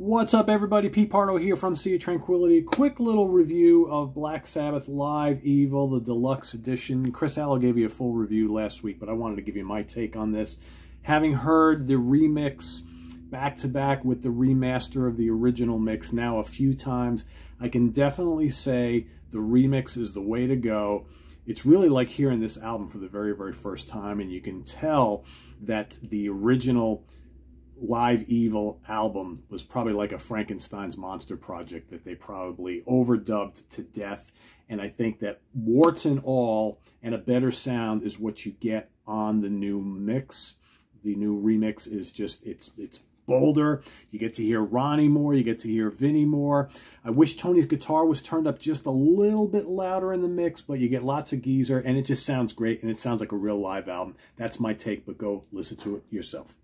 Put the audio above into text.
What's up, everybody? Pete Pardo here from Sea of Tranquility. Quick little review of Black Sabbath Live Evil, the deluxe edition. Chris Allo gave you a full review last week, but I wanted to give you my take on this. Having heard the remix back to back with the remaster of the original mix now a few times, I can definitely say the remix is the way to go. It's really like hearing this album for the very, very first time, and you can tell that the original Live Evil album was probably like a Frankenstein's monster project that they probably overdubbed to death. And I think that warts and all and a better sound is what you get on the new mix. The new remix is just, it's, it's bolder. You get to hear Ronnie more. You get to hear Vinnie more. I wish Tony's guitar was turned up just a little bit louder in the mix, but you get lots of Geezer and it just sounds great and it sounds like a real live album. That's my take, but go listen to it yourself.